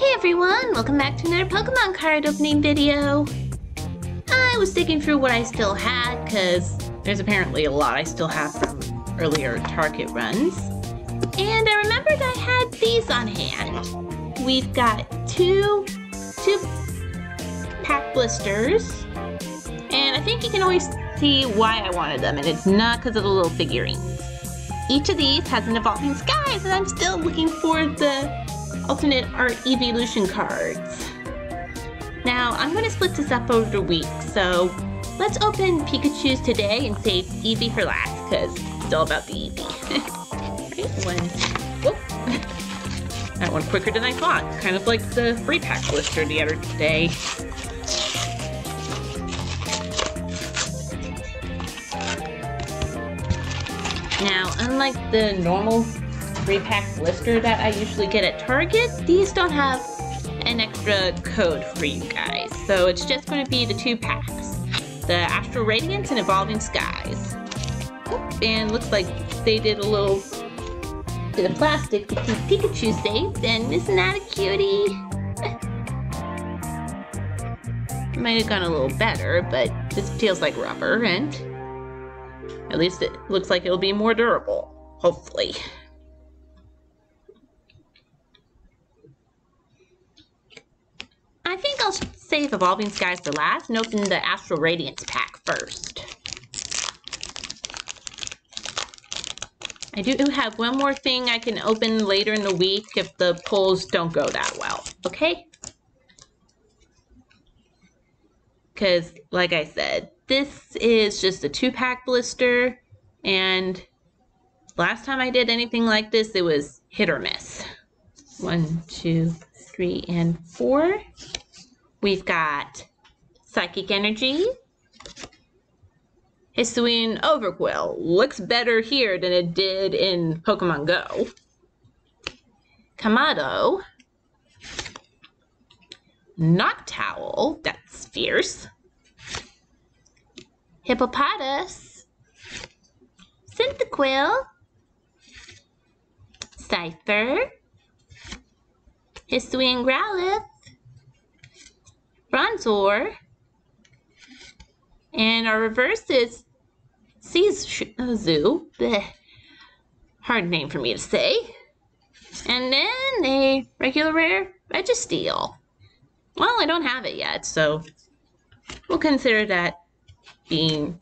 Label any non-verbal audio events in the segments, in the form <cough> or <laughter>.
Hey everyone, welcome back to another Pokemon card opening video. I was digging through what I still had because there's apparently a lot I still have from earlier Target runs. And I remembered I had these on hand. We've got two, two pack blisters. And I think you can always see why I wanted them and it's not because of the little figurines. Each of these has an evolving skies and I'm still looking for the alternate art evolution cards. Now, I'm going to split this up over the week, so let's open Pikachu's today and save Eevee for last, because it's all about the Eevee. <laughs> right, one, whoop. <laughs> that one quicker than I thought, kind of like the free pack blister the other day. Now, unlike the normal three pack blister that I usually get at Target, these don't have an extra code for you guys. So it's just going to be the two packs. The Astral Radiance and Evolving Skies. And looks like they did a little bit of plastic to keep Pikachu safe. And isn't that a cutie? <laughs> Might have gone a little better, but this feels like rubber and at least it looks like it'll be more durable. Hopefully. I think I'll save Evolving Skies for last and open the Astral Radiance pack first. I do have one more thing I can open later in the week if the pulls don't go that well, okay? Because, like I said, this is just a two-pack blister, and last time I did anything like this, it was hit or miss. One, two, three, and four. We've got Psychic Energy. Hisuian Overqwil. Looks better here than it did in Pokemon Go. Kamado. Noctowl. That's fierce. Hippopotas. Cyndaquil. Cypher. Hisuian Growlithe. Bronzor. And our reverse is uh, Zoo. Bleh. Hard name for me to say. And then a regular rare Registeel. Well, I don't have it yet, so we'll consider that being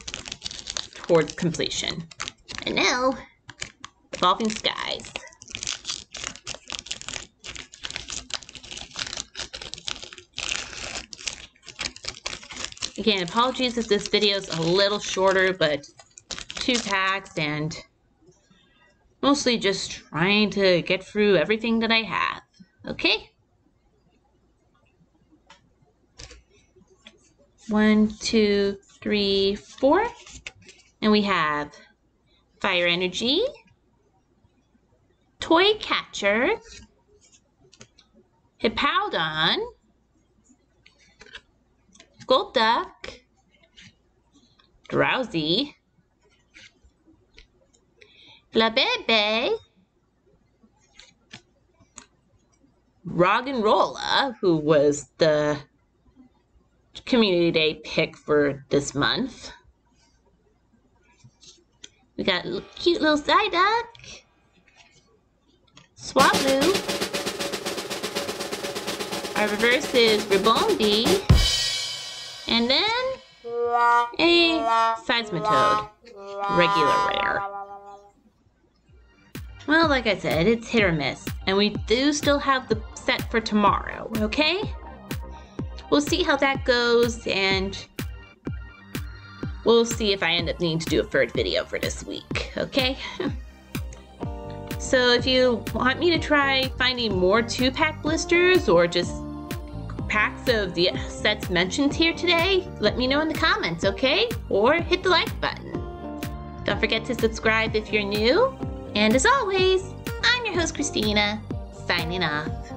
towards completion. And now, Evolving Skies. Again, apologies if this video is a little shorter, but two packs and mostly just trying to get through everything that I have. Okay? One, two, three, four. And we have Fire Energy, Toy Catcher, Hippowdon, Golduck, Drowzee, Flabebe, Roggenrola, who was the Community Day pick for this month. We got cute little Psyduck, Swablu, our reverse is Ribombee, and then a Seismitoad, regular rare. Well, like I said, it's hit or miss, and we do still have the set for tomorrow, okay? We'll see how that goes, and we'll see if I end up needing to do a third video for this week, okay? <laughs> so if you want me to try finding more two-pack blisters or just packs of the sets mentioned here today, let me know in the comments, okay? Or hit the like button. Don't forget to subscribe if you're new. And as always, I'm your host, Christina, signing off.